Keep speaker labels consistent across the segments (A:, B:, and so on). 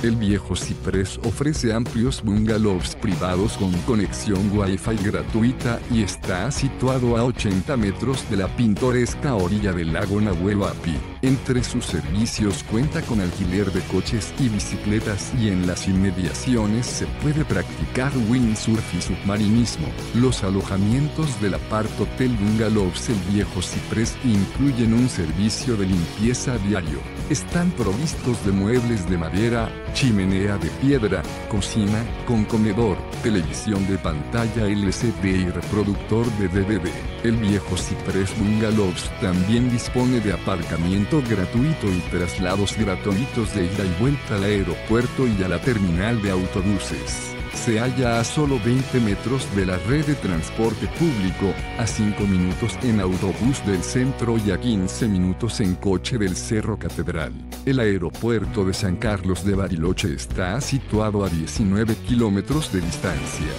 A: El viejo Ciprés ofrece amplios bungalows privados con conexión Wi-Fi gratuita y está situado a 80 metros de la pintoresca orilla del lago Nahuel Api. Entre sus servicios cuenta con alquiler de coches y bicicletas y en las inmediaciones se puede practicar windsurf y submarinismo. Los alojamientos del apart Hotel Bungalows El Viejo Ciprés incluyen un servicio de limpieza diario. Están provistos de muebles de madera, chimenea de piedra, cocina, con comedor, televisión de pantalla LCD y reproductor de DVD. El viejo Ciprés Bungalows también dispone de aparcamiento gratuito y traslados gratuitos de ida y vuelta al aeropuerto y a la terminal de autobuses se halla a solo 20 metros de la red de transporte público, a 5 minutos en autobús del centro y a 15 minutos en coche del Cerro Catedral. El aeropuerto de San Carlos de Bariloche está situado a 19 kilómetros de distancia.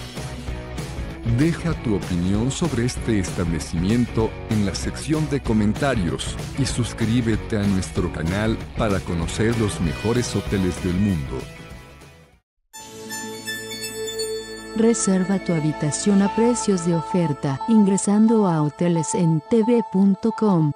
A: Deja tu opinión sobre este establecimiento en la sección de comentarios y suscríbete a nuestro canal para conocer los mejores hoteles del mundo.
B: Reserva tu habitación a precios de oferta ingresando a hotelesentv.com.